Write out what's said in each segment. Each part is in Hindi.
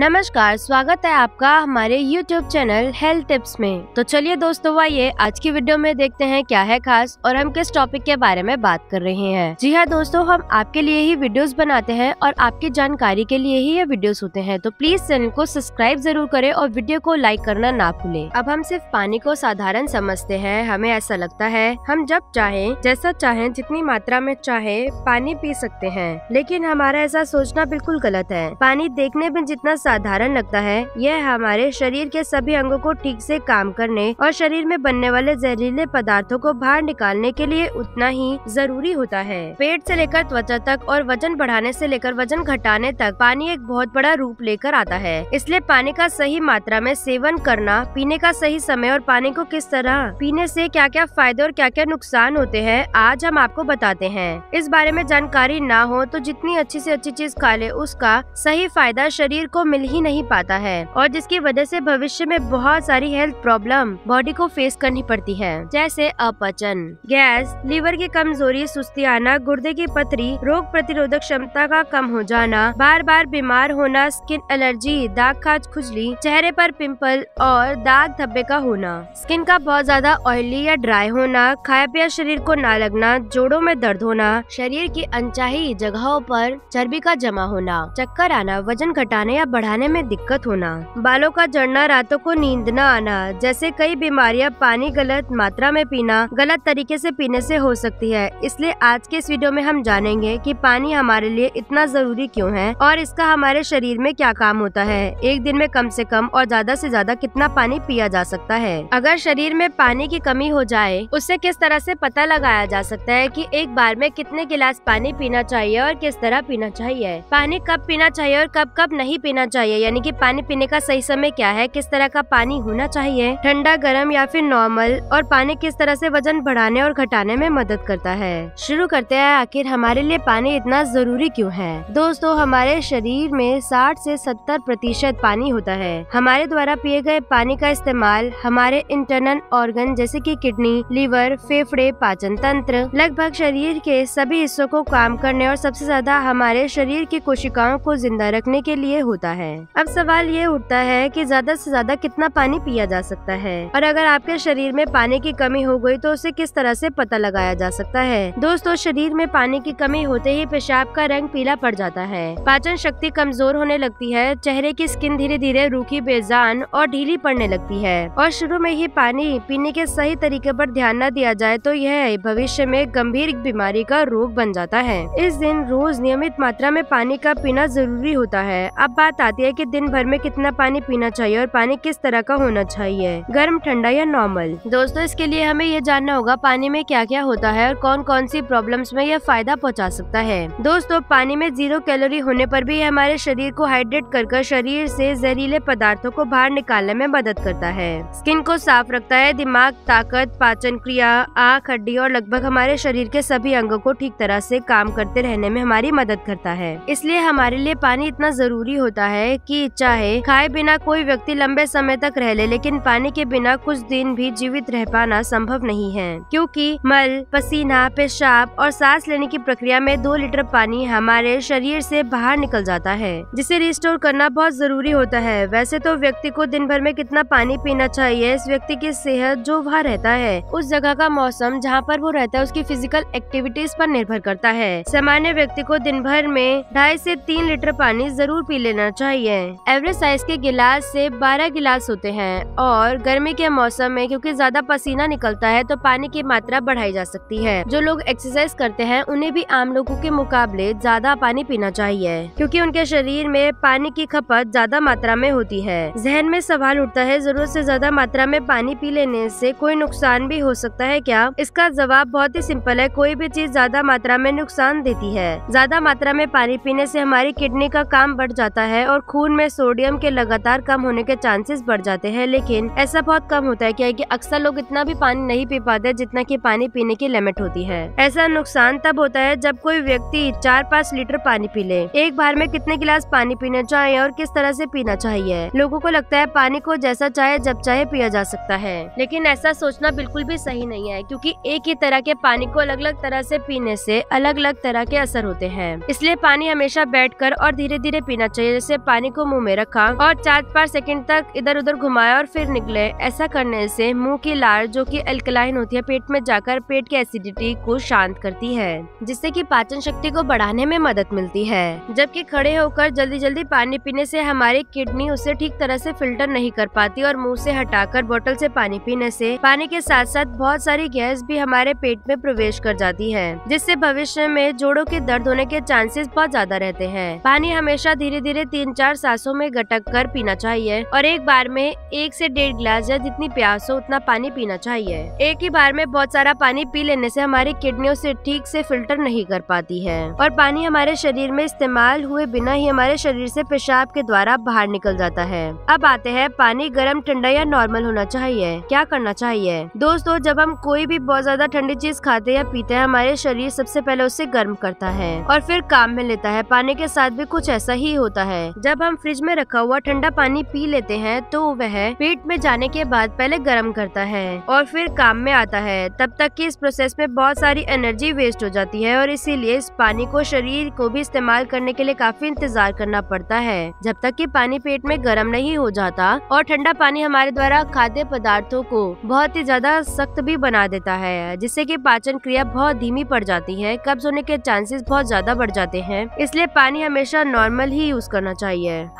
नमस्कार, स्वागत है आपका हमारे YouTube चैनल हेल्थ टिप्स में। तो चलिए दोस्तों, आइए आज की वीडियो में देखते हैं क्या है खास और हम किस टॉपिक के बारे में बात कर रहे हैं। जी हाँ दोस्तों, हम आपके लिए ही वीडियोस बनाते हैं और आपकी जानकारी के लिए ही ये वीडियोस होते हैं। तो प्लीज़ चैनल को सब्सक्राइब ज़रूर करे और वीडियो को लाइक करना ना भूले। अब हम सिर्फ़ पानी को साधारण समझते हैं। हमें ऐसा लगता है, हम जब चाहे, जैसा चाहे, जितनी मात्रा में चाहे, पानी पी सकते हैं। लेकिन हमारा ऐसा सोचना बिल्कुल गलत है। पानी देखने में जितना साधारण लगता है। यह हमारे शरीर के सभी अंगों को ठीक से काम करने और शरीर में बनने वाले जहरीले पदार्थों को बाहर निकालने के लिए उतना ही ज़रूरी होता है। पेट से लेकर त्वचा तक और वज़न बढ़ाने से लेकर वज़न घटाने तक पानी एक बहुत बड़ा रूप लेकर आता है। इसलिए पानी का सही मात्रा में सेवन करना, पीने का सही समय और पानी को किस तरह पीने से क्या क्या फ़ायदे और क्या क्या नुकसान होते हैं, आज हम आपको बताते हैं। इस बारे में जानकारी ना हो तो जितनी अच्छी से अच्छी चीज़ खा ले, उसका सही फ़ायदा शरीर को मिल ही नहीं पाता है और जिसकी वजह से भविष्य में बहुत सारी हेल्थ प्रॉब्लम बॉडी को फेस करनी पड़ती है, जैसे अपचन, गैस लीवर की कमज़ोरी सुस्ती आना गुर्दे की पथरी, रोग प्रतिरोधक क्षमता का कम हो जाना बार बार बीमार होना स्किन एलर्जी दाग खाज खुजली, चेहरे पर पिंपल और दाग धब्बे का होना। स्किन का बहुत ज़्यादा ऑयली या ड्राई होना खाया पिया शरीर को ना लगना, जोड़ों में दर्द होना, शरीर की अनचाही जगहों पर चर्बी का जमा होना, चक्कर आना, वज़न घटाने या बढ़ाने में दिक्कत होना। बालों का जड़ना, रातों को नींद न आना, जैसे कई बीमारियाँ पानी गलत मात्रा में पीना, गलत तरीके से पीने से हो सकती है। इसलिए आज के इस वीडियो में हम जानेंगे कि पानी हमारे लिए इतना ज़रूरी क्यों है और इसका हमारे शरीर में क्या काम होता है। एक दिन में कम से कम और ज़्यादा से ज़्यादा कितना पानी पिया जा सकता है। अगर शरीर में पानी की कमी हो जाए, उससे किस तरह से पता लगाया जा सकता है कि एक बार में कितने गिलास पानी पीना चाहिए और किस तरह पीना चाहिए? पानी कब पीना चाहिए और कब कब नहीं पीना चाहिए? यानी कि पानी पीने का सही समय क्या है? किस तरह का पानी होना चाहिए? ठंडा, गर्म या फिर नॉर्मल और पानी किस तरह से वज़न बढ़ाने और घटाने में मदद करता है? शुरू करते हैं आखिर, हमारे लिए पानी इतना ज़रूरी क्यों है? दोस्तों, हमारे शरीर में 60 से 70 प्रतिशत पानी होता है। हमारे द्वारा पिए गए पानी का इस्तेमाल हमारे इंटरनल ऑर्गन जैसे कि किडनी, लीवर, फेफड़े, पाचन तंत्र, लगभग शरीर के सभी हिस्सों को काम करने और सबसे ज़्यादा हमारे शरीर की कोशिकाओं को ज़िंदा रखने के लिए होता है। अब सवाल ये उठता है कि ज़्यादा से ज़्यादा कितना पानी पिया जा सकता है? और अगर आपके शरीर में पानी की कमी हो गई तो उसे किस तरह से पता लगाया जा सकता है? दोस्तों, शरीर में पानी की कमी होते ही पेशाब का रंग पीला पड़ जाता है। पाचन शक्ति कमज़ोर होने लगती है, चेहरे की स्किन धीरे धीरे रूखी, बेजान और ढीली पड़ने लगती है। और शुरू में ही पानी पीने के सही तरीके पर ध्यान न दिया जाए तो यह भविष्य में गंभीर बीमारी का रोग बन जाता है। इस दिन रोज नियमित मात्रा में पानी का पीना ज़रूरी होता है। अब बात आती है कि दिन भर में कितना पानी पीना चाहिए और पानी किस तरह का होना चाहिए। गर्म, ठंडा या नॉर्मल दोस्तों, इसके लिए हमें ये जानना होगा पानी में क्या क्या होता है और कौन कौन सी प्रॉब्लम्स में यह फ़ायदा पहुँचा सकता है। दोस्तों, पानी में ज़ीरो कैलोरी होने पर भी हमारे शरीर को हाइड्रेट कर शरीर से जहरीले पदार्थों को बाहर निकालने में मदद करता है। स्किन को साफ़ रखता है, दिमाग, ताकत, पाचन क्रिया, आँख, हड्डी और लगभग हमारे शरीर के सभी अंगों को ठीक तरह से काम करते रहने में हमारी मदद करता है। इसलिए हमारे लिए पानी इतना ज़रूरी होता है कि चाहे खाए बिना कोई व्यक्ति लंबे समय तक रह ले, लेकिन पानी के बिना कुछ दिन भी जीवित रह पाना संभव नहीं है। क्योंकि मल, पसीना, पेशाब और सांस लेने की प्रक्रिया में दो लीटर पानी हमारे शरीर से बाहर निकल जाता है, जिसे रिस्टोर करना बहुत ज़रूरी होता है। वैसे तो व्यक्ति को दिन भर में कितना पानी पीना चाहिए, इस व्यक्ति की सेहत जो वहाँ रहता है, उस जगह का मौसम जहाँ पर वो रहता है, उसकी फ़िज़िकल एक्टिविटीज़ पर निर्भर करता है। सामान्य व्यक्ति को दिन भर में ढाई से तीन लीटर पानी ज़रूर पी लेना चाहिए। एवरेज साइज़ के गिलास से 12 गिलास होते हैं और गर्मी के मौसम में क्योंकि ज़्यादा पसीना निकलता है तो पानी की मात्रा बढ़ाई जा सकती है। जो लोग एक्सरसाइज करते हैं, उन्हें भी आम लोगों के मुकाबले ज़्यादा पानी पीना चाहिए, क्योंकि उनके शरीर में पानी की खपत ज़्यादा मात्रा में होती है। जहन में सवाल उठता है, ज़रूरत से ज़्यादा मात्रा में पानी पी लेने से कोई नुकसान भी हो सकता है क्या? इसका जवाब बहुत ही सिंपल है, कोई भी चीज़ ज़्यादा मात्रा में नुकसान देती है। ज़्यादा मात्रा में पानी पीने से हमारी किडनी का काम बढ़ जाता है और खून में सोडियम के लगातार कम होने के चांसेस बढ़ जाते हैं, लेकिन ऐसा बहुत कम होता है क्या अक्सर लोग इतना भी पानी नहीं पी पाते जितना कि पानी पीने की लिमिट होती है। ऐसा नुकसान तब होता है जब कोई व्यक्ति चार पाँच लीटर पानी पी ले। एक बार में कितने गिलास पानी पीना चाहिए और किस तरह से पीना चाहिए? लोगों को लगता है पानी को जैसा चाहे, जब चाहे पिया जा सकता है। लेकिन ऐसा सोचना बिल्कुल भी सही नहीं है, क्योंकि एक ही तरह के पानी को अलग अलग तरह से पीने से अलग अलग तरह के असर होते हैं। इसलिए पानी हमेशा बैठकर और धीरे धीरे पीना चाहिए, जैसे पानी को मुँह में रखा और चार पाँच सेकंड तक इधर उधर घुमाया और फिर निकले। ऐसा करने से मुँह की लार, जो कि अल्कलाइन होती है, पेट में जाकर पेट की एसिडिटी को शांत करती है, जिससे कि पाचन शक्ति को बढ़ाने में मदद मिलती है। जबकि खड़े होकर जल्दी जल्दी पानी पीने से हमारी किडनी उसे ठीक तरह से फ़िल्टर नहीं कर पाती और मुँह से हटाकर बोतल से पानी पीने से, पानी के साथ साथ बहुत सारी गैस भी हमारे पेट में प्रवेश कर जाती है, जिससे भविष्य में जोड़ों के दर्द होने के चांसेस बहुत ज़्यादा रहते हैं। पानी हमेशा धीरे धीरे तीन चार सांसों में गटक कर पीना चाहिए और एक बार में एक से डेढ़ गिलास या जितनी प्यास हो उतना पानी पीना चाहिए। एक ही बार में बहुत सारा पानी पी लेने से हमारी किडनियों से ठीक से फ़िल्टर नहीं कर पाती है और पानी हमारे शरीर में इस्तेमाल हुए बिना ही हमारे शरीर से पेशाब के द्वारा बाहर निकल जाता है। अब आते हैं, पानी गर्म, ठंडा या नॉर्मल होना चाहिए। क्या करना चाहिए? दोस्तों, जब हम कोई भी बहुत ज़्यादा ठंडी चीज़ खाते या पीते हैं, हमारे शरीर सबसे पहले उसे गर्म करता है और फिर काम में लेता है। पानी के साथ भी कुछ ऐसा ही होता है जब हम फ्रिज में रखा हुआ ठंडा पानी पी लेते हैं तो वह पेट में जाने के बाद पहले गर्म करता है और फिर काम में आता है। तब तक की इस प्रोसेस में बहुत सारी एनर्जी वेस्ट हो जाती है और इसीलिए इस पानी को शरीर को भी इस्तेमाल करने के लिए काफ़ी इंतज़ार करना पड़ता है। जब तक कि पानी पेट में गर्म नहीं हो जाता और ठंडा पानी हमारे द्वारा खाद्य पदार्थों को बहुत ही ज़्यादा सख्त भी बना देता है, जिससे कि पाचन क्रिया बहुत धीमी पड़ जाती है, कब्ज होने के चांसेस बहुत ज़्यादा बढ़ जाते हैं। इसलिए पानी हमेशा नॉर्मल ही यूज़ करना चाहिए।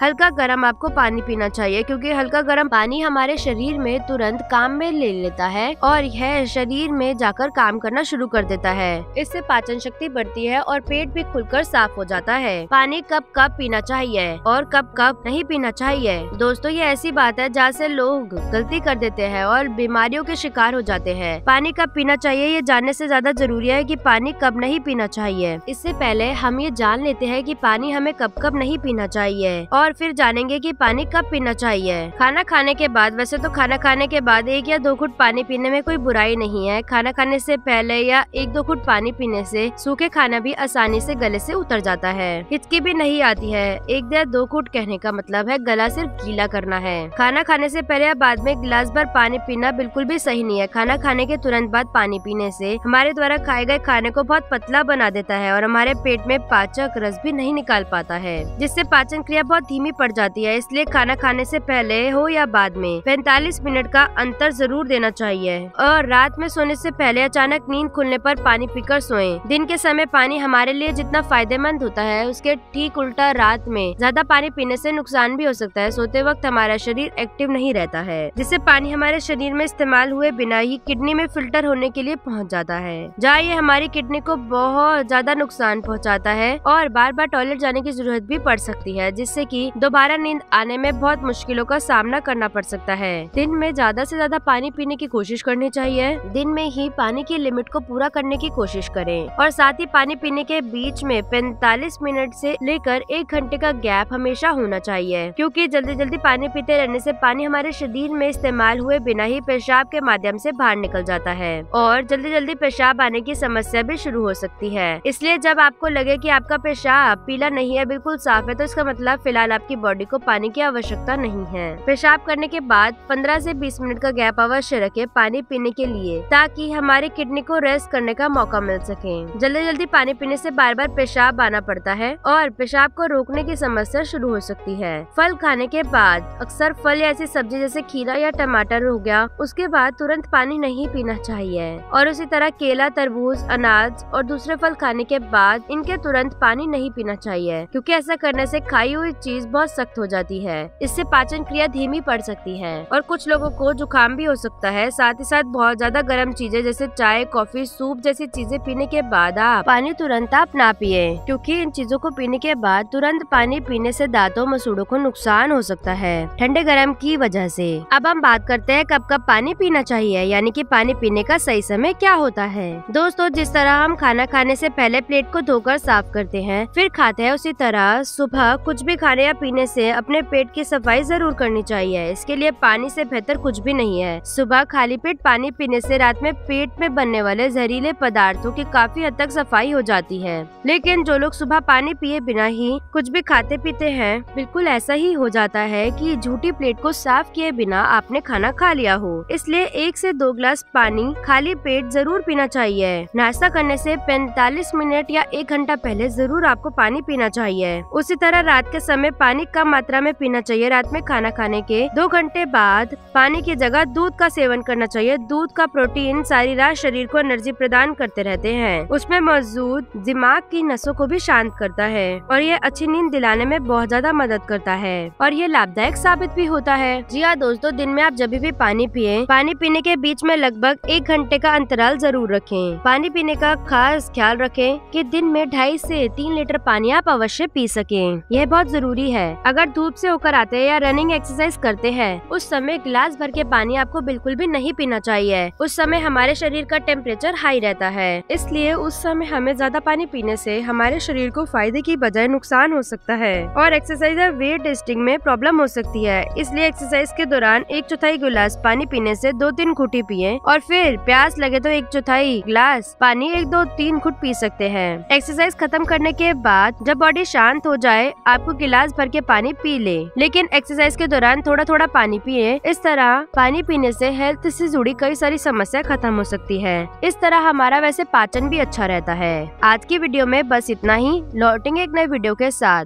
हल्का गर्म आपको पानी पीना चाहिए क्योंकि हल्का गर्म पानी हमारे शरीर में तुरंत काम में ले लेता है और यह शरीर में जाकर काम करना शुरू कर देता है। इससे पाचन शक्ति बढ़ती है और पेट भी खुलकर साफ़ हो जाता है। पानी कब कब पीना चाहिए और कब कब नहीं पीना चाहिए। दोस्तों, ये ऐसी बात है जहाँ से लोग गलती कर देते हैं और बीमारियों के शिकार हो जाते हैं। पानी कब पीना चाहिए, ये जानने से ज़्यादा ज़रूरी है कि पानी कब नहीं पीना चाहिए। इससे पहले हम ये जान लेते हैं कि पानी हमें कब कब नहीं पीना चाहिए। और फिर जानेंगे कि पानी कब पीना चाहिए। खाना खाने के बाद, वैसे तो खाना खाने के बाद एक या दो घुट पानी पीने में कोई बुराई नहीं है। खाना खाने से पहले या एक दो घुट पानी पीने से सूखे खाना भी आसानी से गले से उतर जाता है। हिचकी भी नहीं आती है। एक या दो घुट कहने का मतलब है गला सिर्फ़ गीला करना है। खाना खाने से पहले या बाद में गिलास भर पानी पीना बिल्कुल भी सही नहीं है। खाना खाने के तुरंत बाद पानी पीने से हमारे द्वारा खाए गए खाने को बहुत पतला बना देता है और हमारे पेट में पाचक रस भी नहीं निकाल पाता है, जिससे पाचन क्रिया बहुत धीमी पड़ जाती है, इसलिए खाना खाने से पहले हो या बाद में, पैंतालीस मिनट का अंतर ज़रूर देना चाहिए। और रात में सोने से पहले अचानक नींद खुलने पर पानी पीकर सोएँ। दिन के समय पानी हमारे लिए जितना फ़ायदेमंद होता है, उसके ठीक उल्टा रात में ज़्यादा पानी पीने से नुकसान भी हो सकता है। सोते वक्त हमारा शरीर एक्टिव नहीं रहता है, जिससे पानी हमारे शरीर में इस्तेमाल हुए बिना ही किडनी में फ़िल्टर होने के लिए पहुँच जाता है। जहाँ ये हमारी किडनी को बहुत ज़्यादा नुकसान पहुँचाता है और बार बार टॉयलेट जाने की ज़रूरत भी पड़ सकती है जिससे की दोबारा नींद आने में बहुत मुश्किलों का सामना करना पड़ सकता है। दिन में ज़्यादा से ज़्यादा पानी पीने की कोशिश करनी चाहिए। दिन में ही पानी की लिमिट को पूरा करने की कोशिश करें। और साथ ही पानी पीने के बीच में 45 मिनट से लेकर एक घंटे का गैप हमेशा होना चाहिए, क्योंकि जल्दी जल्दी पानी पीते रहने से पानी हमारे शरीर में इस्तेमाल हुए बिना ही पेशाब के माध्यम से बाहर निकल जाता है। और जल्दी जल्दी पेशाब आने की समस्या भी शुरू हो सकती है। इसलिए जब आपको लगे कि आपका पेशाब पीला नहीं है, बिल्कुल साफ़ है तो इसका मतलब फ़िलहाल आपकी बॉडी को पानी की आवश्यकता नहीं है। पेशाब करने के बाद 15 से 20 मिनट का गैप अवश्य रखें पानी पीने के लिए, ताकि हमारी किडनी को रेस्ट करने का मौका मिल सके। जल्दी जल्दी पानी पीने से बार बार पेशाब आना पड़ता है और पेशाब को रोकने की समस्या शुरू हो सकती है। फल खाने के बाद अक्सर फल या ऐसी सब्ज़ी जैसे खीरा या टमाटर हो गया, उसके बाद तुरंत पानी नहीं पीना चाहिए। और उसी तरह केला, तरबूज, अनाज और दूसरे फल खाने के बाद इनके तुरंत पानी नहीं पीना चाहिए, क्योंकि ऐसा करने से खाई हुई चीज़ बहुत सख्त हो जाती है। इससे पाचन क्रिया धीमी पड़ सकती है। और कुछ लोगों को जुकाम भी हो सकता है। साथ ही साथ बहुत ज़्यादा गर्म चीज़ें जैसे चाय, कॉफ़ी, सूप जैसी चीज़ें पीने के बाद आप पानी तुरंत आप ना पिए। क्योंकि इन चीज़ों को पीने के बाद तुरंत पानी पीने से दांतों, मसूड़ों को नुकसान हो सकता है। ठंडे गर्म की वजह से। अब हम बात करते हैं कब कब पानी पीना चाहिए। यानी कि पानी पीने का सही समय क्या होता है? दोस्तों, जिस तरह हम खाना खाने से पहले प्लेट को धोकर साफ़ करते हैं, फिर खाते हैं उसी तरह सुबह कुछ भी खाने या पीने से अपने पेट की सफ़ाई ज़रूर करनी चाहिए। इसके लिए पानी से बेहतर कुछ भी नहीं है। सुबह खाली पेट पानी पीने से रात में पेट में बनने वाले जहरीले पदार्थों की काफ़ी हद तक सफ़ाई हो जाती है। लेकिन जो लोग सुबह पानी पिए बिना ही कुछ भी खाते पीते हैं, बिल्कुल ऐसा ही हो जाता है कि झूठी प्लेट को साफ़ किए बिना आपने खाना खा लिया हो। इसलिए एक से दो गिलास पानी खाली पेट ज़रूर पीना चाहिए। नाश्ता करने से 45 मिनट या एक घंटा पहले ज़रूर आपको पानी पीना चाहिए। उसी तरह रात के समय पानी कम मात्रा में पीना चाहिए। रात में खाना खाने के दो घंटे बाद पानी की जगह दूध का सेवन करना चाहिए। दूध का प्रोटीन सारी रात शरीर को एनर्जी प्रदान करते रहते हैं। उसमें मौजूद दिमाग की नसों को भी शांत करता है और ये अच्छी नींद दिलाने में बहुत ज़्यादा मदद करता है और ये लाभदायक साबित भी होता है। जी हाँ दोस्तों, दिन में आप जब भी पानी पिए, पानी पीने के बीच में लगभग एक घंटे का अंतराल ज़रूर रखें। पानी पीने का खास ख्याल रखें कि दिन में ढाई से तीन लीटर पानी आप अवश्य पी सकें। यह बहुत ज़रूरी है। अगर धूप से होकर आते हैं या रनिंग एक्सरसाइज करते हैं, उस समय गिलास भर के पानी आपको बिल्कुल भी नहीं पीना चाहिए। उस समय हमारे शरीर का टेम्परेचर हाई रहता है। इसलिए उस समय हमें ज़्यादा पानी पीने से हमारे शरीर को फ़ायदे की बजाय नुकसान हो सकता है। और एक्सरसाइज या वेट टेस्टिंग में प्रॉब्लम हो सकती है। इसलिए एक्सरसाइज के दौरान एक चौथाई गिलास पानी पीने से दो तीन घुटी पिए और फिर प्यास लगे तो एक चौथाई गिलास पानी एक दो तीन घुट पी सकते हैं। एक्सरसाइज खत्म करने के बाद जब बॉडी शांत हो जाए, आपको गिलास भर के पानी पी ले। लेकिन एक्सरसाइज के दौरान थोड़ा थोड़ा पानी पिए। इस तरह पानी पीने से हेल्थ से जुड़ी कई सारी समस्या खत्म हो सकती है। इस तरह हमारा वैसे पाचन भी अच्छा रहता है। आज की वीडियो में बस इतना ही। लौटेंगे एक नए वीडियो के साथ।